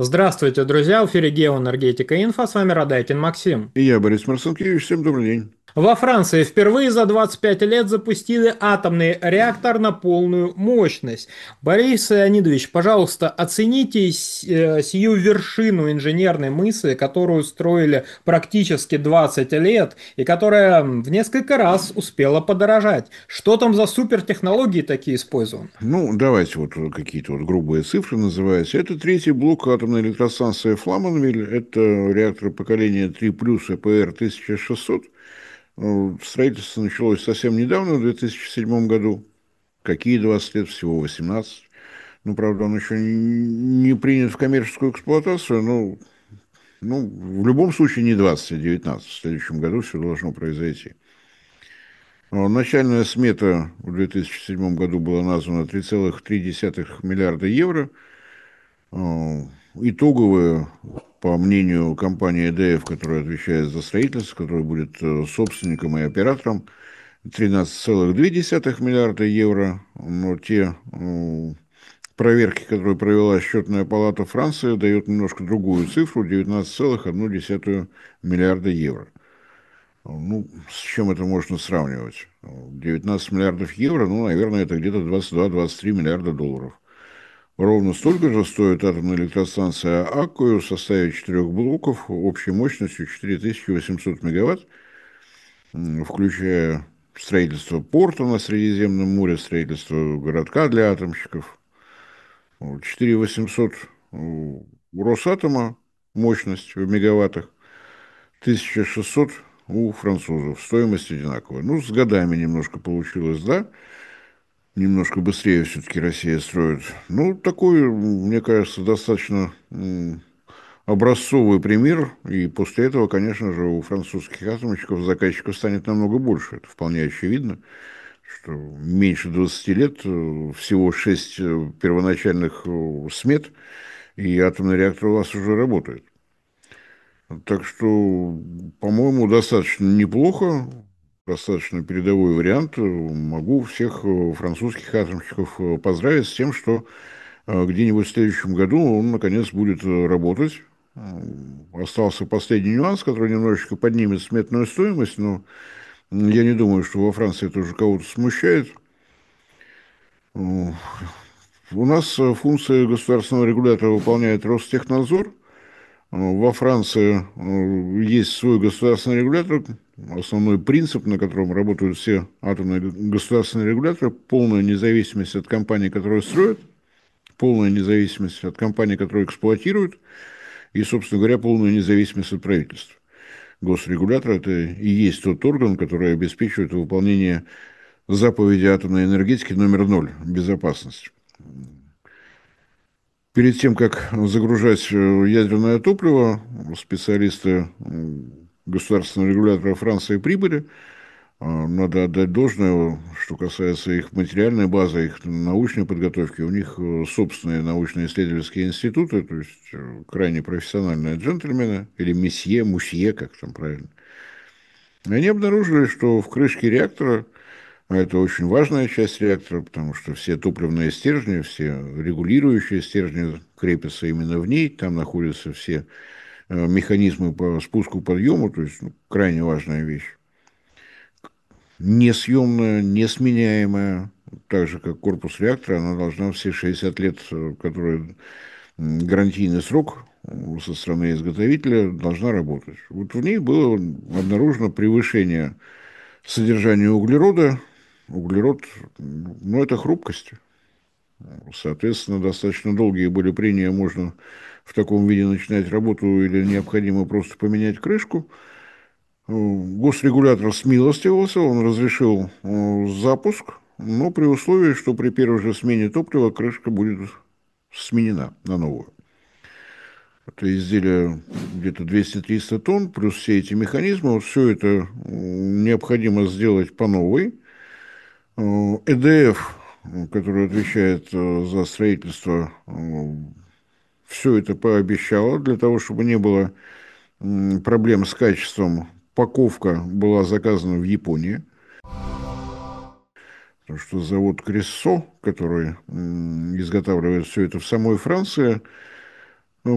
Здравствуйте, друзья! В эфире Геоэнергетика Инфо. С вами Радайкин Максим. И я, Борис Марсенкевич. Всем добрый день. Во Франции впервые за 25 лет запустили атомный реактор на полную мощность. Борис Леонидович, пожалуйста, оцените э, сию вершину инженерной мысли, которую строили практически 20 лет и которая в несколько раз успела подорожать. Что там за супертехнологии такие использованы? Ну, давайте вот какие-то вот грубые цифры называются. Это третий блок атомной электростанции Фламанвиль. Это реактор поколения 3+, ЭПР 1600 ну, строительство началось совсем недавно, в 2007 году. Какие 20 лет? Всего 18. Ну, правда, он еще не принят в коммерческую эксплуатацию, но ну, в любом случае не 20, а 19. В следующем году все должно произойти. Начальная смета в 2007 году была названа 3,3 миллиарда евро. Итоговая по мнению компании EDF, которая отвечает за строительство, которая будет э, собственником и оператором, 13,2 миллиарда евро, но те проверки, которые провела счетная палата Франции, дают немножко другую цифру, 19,1 миллиарда евро. Ну, с чем это можно сравнивать? 19 миллиардов евро, ну, наверное, это где-то 22-23 миллиарда долларов. Ровно столько же стоит атомная электростанция Аккую в составе четырех блоков общей мощностью 4800 мегаватт, включая строительство порта на Средиземном море, строительство городка для атомщиков. 4800 у Росатома мощность в мегаваттах, 1600 у французов. Стоимость одинаковая. Ну, с годами немножко получилось, да немножко быстрее все-таки Россия строит. Ну, такой, мне кажется, достаточно образцовый пример. И после этого, конечно же, у французских атомщиков заказчиков станет намного больше. Это вполне очевидно, что меньше 20 лет, э, всего 6 э, первоначальных э, смет, и атомный реактор у вас уже работает. Так что, по-моему, достаточно неплохо достаточно передовой вариант. Могу всех э, французских атомщиков э, поздравить с тем, что э, где-нибудь в следующем году он, наконец, будет работать. Остался последний нюанс, который немножечко поднимет сметную стоимость, но я не думаю, что во Франции это уже кого-то смущает. У нас функции государственного регулятора выполняет Ростехнадзор. Во Франции есть свой государственный регулятор, основной принцип, на котором работают все атомные государственные регуляторы, полная независимость от компании, которая строит, полная независимость от компании, которая эксплуатирует, и, собственно говоря, полная независимость от правительства. Госрегулятор – это и есть тот орган, который обеспечивает выполнение заповеди атомной энергетики номер ноль – безопасность. Перед тем, как загружать ядерное топливо, специалисты государственного регулятора Франции прибыли. А, надо отдать должное, что касается их материальной базы, их научной подготовки. У них э, собственные научно-исследовательские институты, то есть э, крайне профессиональные джентльмены, или месье, мусье, как там правильно. Они обнаружили, что в крышке реактора, а это очень важная часть реактора, потому что все топливные стержни, все регулирующие стержни крепятся именно в ней, там находятся все Э, механизмы по спуску подъему, то есть ну, крайне важная вещь. Несъемная, несменяемая, так же как корпус реактора, она должна все 60 лет, э, которые гарантийный срок со стороны изготовителя, должна работать. Вот в ней было обнаружено превышение содержания углерода. Углерод, ну, это хрупкость. Соответственно, достаточно долгие были прения, можно в таком виде начинать работу или необходимо просто поменять крышку. Госрегулятор смилостивился, он разрешил э, запуск, но при условии, что при первой же смене топлива крышка будет сменена на новую. Это изделие где-то 200-300 тонн, плюс все эти механизмы, все это необходимо сделать по новой. ЭДФ, который отвечает э, за строительство все это пообещала для того, чтобы не было проблем с качеством. Паковка была заказана в Японии. Потому что завод Крессо, который изготавливает все это в самой Франции,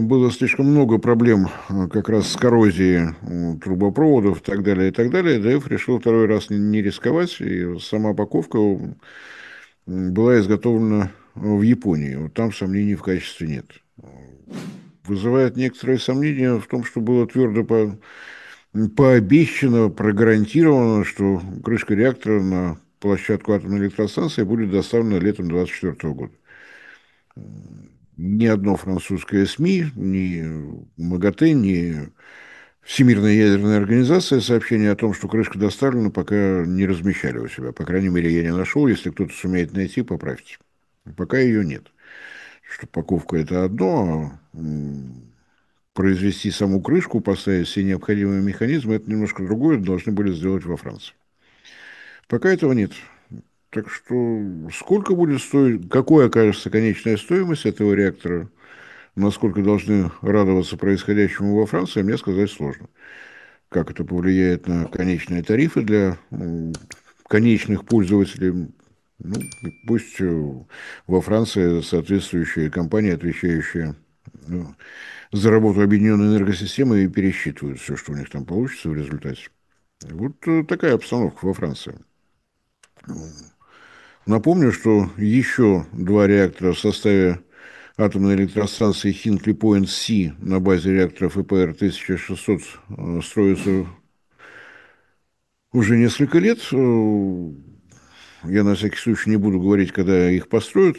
было слишком много проблем э, как раз с коррозией трубопроводов и так далее, и так далее. ДФ решил второй раз не рисковать, и сама упаковка была изготовлена в Японии. Вот там сомнений в качестве нет. Вызывает некоторые сомнения в том, что было твердо по, пообещано, прогарантировано, что крышка реактора на площадку атомной электростанции будет доставлена летом 2024 года ни одно французское СМИ, ни МАГАТЭ, ни Всемирная ядерная организация сообщение о том, что крышка доставлена, пока не размещали у себя. По крайней мере, я не нашел. Если кто-то сумеет найти, поправьте. Пока ее нет. Что упаковка это одно, а произвести саму крышку, поставить все необходимые механизмы, это немножко другое, должны были сделать во Франции. Пока этого нет. Так что сколько будет стоить, какой окажется конечная стоимость этого реактора, насколько должны радоваться происходящему во Франции, мне сказать сложно. Как это повлияет на конечные тарифы для конечных пользователей, ну, пусть э, во Франции соответствующие компании, отвечающие ну, за работу объединенной энергосистемы, и пересчитывают все, что у них там получится в результате. Вот э, такая обстановка во Франции. Напомню, что еще два реактора в составе атомной электростанции Хинкли Пойнт Си на базе реакторов ИПР-1600 э, строятся уже несколько лет. Э, я на всякий случай не буду говорить, когда их построят.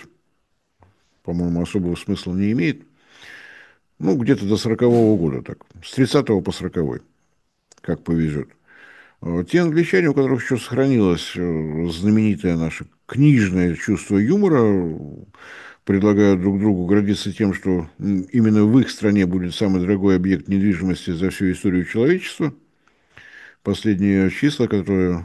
По-моему, особого смысла не имеет. Ну, где-то до 40-го года так. С 30 по 40 как повезет. Э, те англичане, у которых еще сохранилось знаменитое наше книжное чувство юмора, предлагают друг другу гордиться тем, что именно в их стране будет самый дорогой объект недвижимости за всю историю человечества. Последние числа, которые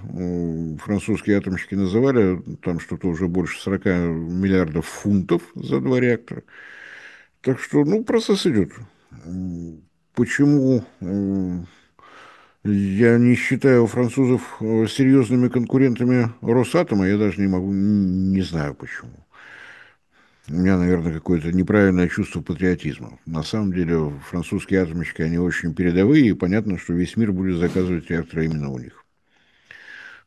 французские атомщики называли, там что-то уже больше 40 миллиардов фунтов за два реактора. Так что, ну, процесс идет. Почему я не считаю французов э, серьезными конкурентами Росатома, я даже не могу, не знаю почему. У меня, наверное, какое-то неправильное чувство патриотизма. На самом деле, французские атомщики, они очень передовые, и понятно, что весь мир будет заказывать реакторы именно у них.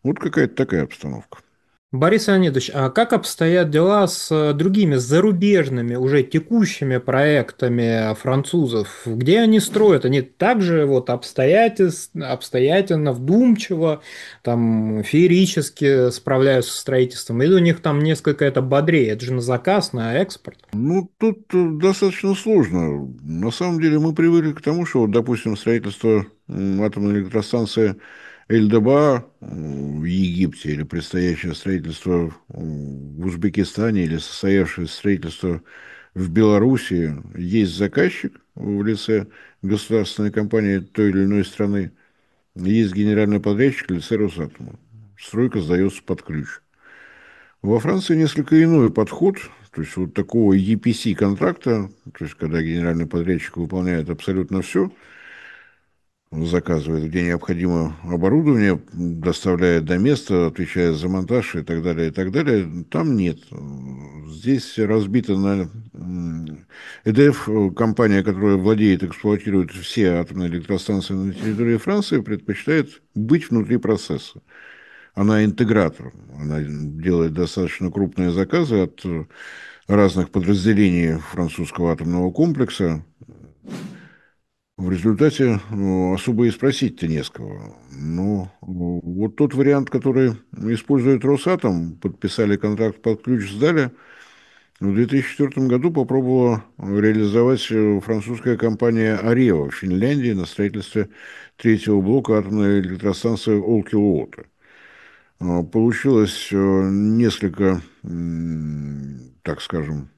Вот какая-то такая обстановка. Борис Леонидович, а как обстоят дела с э, другими зарубежными, уже текущими проектами французов? Где они строят? Они также вот обстоятельно, обстоятельно вдумчиво, там, феерически справляются с строительством? Или у них там несколько это бодрее? Это же на заказ, на экспорт? Ну, тут э, достаточно сложно. На самом деле мы привыкли к тому, что, вот, допустим, строительство атомной электростанции – Эльдаба в Египте или предстоящее строительство в Узбекистане или состоявшееся строительство в Беларуси есть заказчик в лице государственной компании той или иной страны, есть генеральный подрядчик лице Росатома. Стройка сдается под ключ. Во Франции несколько иной подход, то есть вот такого EPC контракта, то есть когда генеральный подрядчик выполняет абсолютно все – заказывает, где необходимо оборудование, доставляет до места, отвечает за монтаж и так далее, и так далее. Там нет. Здесь разбито на... ЭДФ, компания, которая владеет, эксплуатирует все атомные электростанции на территории Франции, предпочитает быть внутри процесса. Она интегратор. Она делает достаточно крупные заказы от разных подразделений французского атомного комплекса, в результате ну, особо и спросить-то не с кого. Но ну, вот тот вариант, который использует Росатом, подписали контракт под ключ, сдали, в 2004 году попробовала реализовать французская компания «Арева» в Финляндии на строительстве третьего блока атомной электростанции Олкилуота. Получилось э, несколько, так скажем,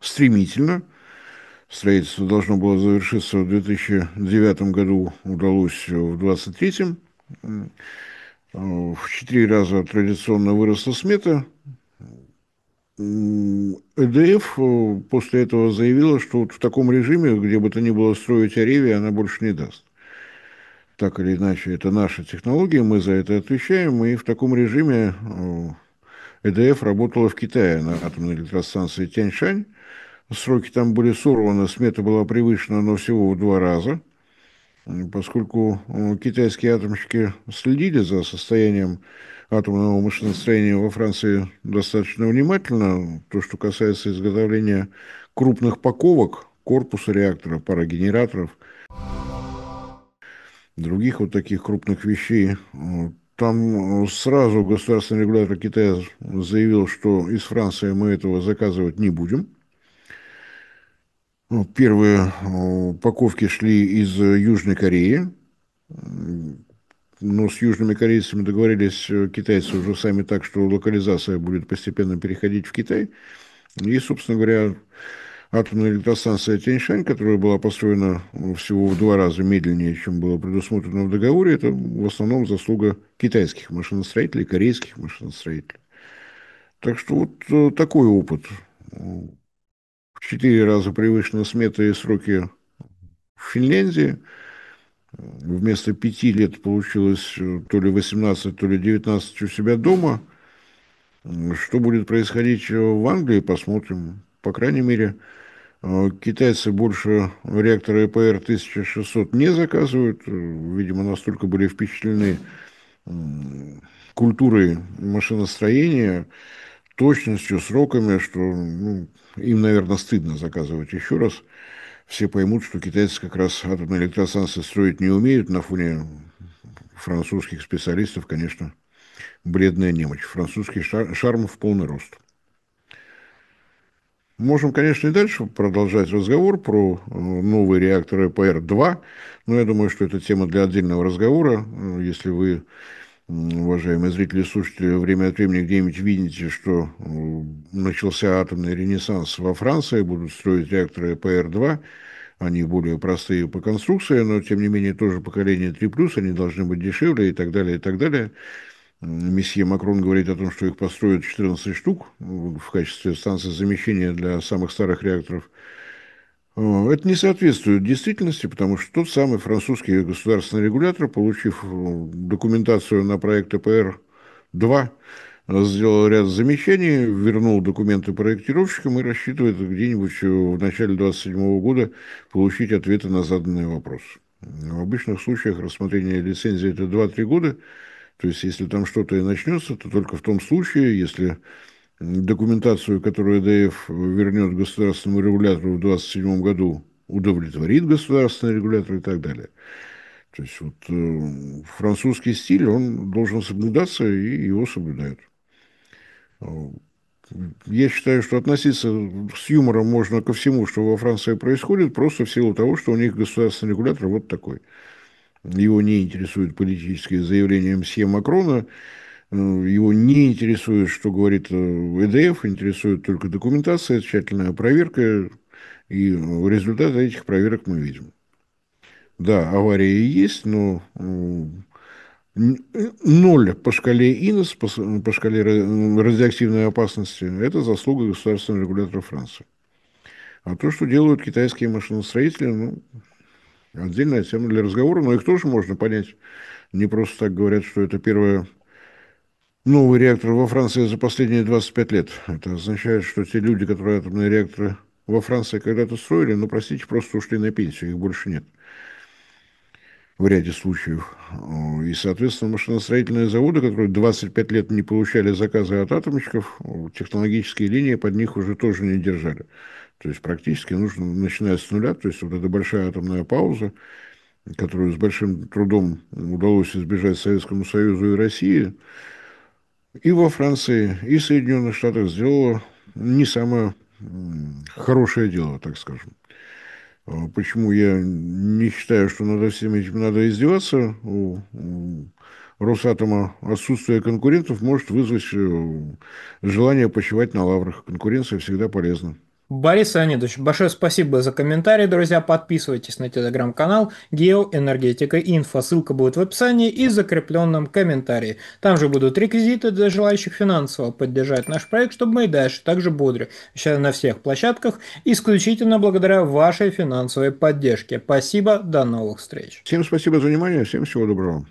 стремительно – Строительство должно было завершиться в 2009 году, удалось в 2023. В четыре раза традиционно выросла смета. ЭДФ после этого заявила, что вот в таком режиме, где бы то ни было строить Ареви, она больше не даст. Так или иначе, это наша технология, мы за это отвечаем, и в таком режиме ЭДФ работала в Китае на атомной электростанции Тяньшань, сроки там были сорваны, смета была превышена, но всего в два раза, поскольку э, китайские атомщики следили за состоянием атомного машиностроения во Франции достаточно внимательно. То, что касается изготовления крупных паковок, корпуса реактора, парогенераторов, других вот таких крупных вещей, там сразу государственный регулятор Китая заявил, что из Франции мы этого заказывать не будем. Первые упаковки шли из Южной Кореи, но с южными корейцами договорились э, китайцы уже сами так, что локализация будет постепенно переходить в Китай. И, собственно говоря, атомная электростанция Тяньшань, которая была построена всего в два раза медленнее, чем было предусмотрено в договоре, это в основном заслуга китайских машиностроителей, корейских машиностроителей. Так что вот э, такой опыт. Четыре раза превышена смета и сроки в Финляндии – вместо пяти лет получилось э, то ли 18, то ли 19 у себя дома. Что будет происходить э, в Англии, посмотрим. По крайней мере, э, китайцы больше реактора ЭПР 1600 не заказывают. Видимо, настолько были впечатлены культурой машиностроения, точностью, сроками, что ну, им, наверное, стыдно заказывать еще раз все поймут, что китайцы как раз атомные электростанции строить не умеют на фоне французских специалистов, конечно, бледная немощь. Французский шар, шарм в полный рост. Можем, конечно, и дальше продолжать разговор про э, новый реактор ЭПР-2, но я думаю, что это тема для отдельного разговора. Э, если вы, уважаемые зрители и слушатели, время от времени где-нибудь видите, что э, начался атомный ренессанс во Франции, будут строить реакторы ЭПР-2, они более простые по конструкции, но тем не менее тоже поколение 3+, они должны быть дешевле и так далее, и так далее. Месье Макрон говорит о том, что их построят 14 штук в качестве станции замещения для самых старых реакторов. Э, это не соответствует действительности, потому что тот самый французский государственный регулятор, получив э, документацию на проект ЭПР-2, сделал ряд замечаний, вернул документы проектировщикам и рассчитывает где-нибудь в начале 2027 года получить ответы на заданные вопросы. В обычных случаях рассмотрение лицензии это 2-3 года, то есть если там что-то и начнется, то только в том случае, если документацию, которую ДФ вернет государственному регулятору в 2027 году, удовлетворит государственный регулятор и так далее. То есть вот э, французский стиль, он должен соблюдаться, и его соблюдают. Я считаю, что относиться с юмором можно ко всему, что во Франции происходит, просто в силу того, что у них государственный регулятор вот такой. Его не интересует политические заявления мсье Макрона, его не интересует, что говорит ЭДФ, интересует только документация, тщательная проверка, и результаты этих проверок мы видим. Да, аварии есть, но ноль по шкале ИНОС, по, шкале радиоактивной опасности, это заслуга государственного регулятора Франции. А то, что делают китайские машиностроители, ну, отдельная тема для разговора, но их тоже можно понять. Не просто так говорят, что это первый новый реактор во Франции за последние 25 лет. Это означает, что те люди, которые атомные реакторы во Франции когда-то строили, ну, простите, просто ушли на пенсию, их больше нет в ряде случаев. И, соответственно, машиностроительные заводы, которые 25 лет не получали заказы от атомщиков, технологические линии под них уже тоже не держали. То есть практически нужно начинать с нуля, то есть вот эта большая атомная пауза, которую с большим трудом удалось избежать Советскому Союзу и России, и во Франции, и Соединенных Штатах сделала не самое хорошее дело, так скажем. А почему я не считаю, что над всем этим надо издеваться? У Росатома отсутствие конкурентов может вызвать э, желание почивать на лаврах. Конкуренция всегда полезна. Борис Леонидович, большое спасибо за комментарий, друзья. Подписывайтесь на телеграм-канал Геоэнергетика Инфо. Ссылка будет в описании и закрепленном комментарии. Там же будут реквизиты для желающих финансово поддержать наш проект, чтобы мы и дальше также бодро сейчас на всех площадках, исключительно благодаря вашей финансовой поддержке. Спасибо, до новых встреч. Всем спасибо за внимание, всем всего доброго.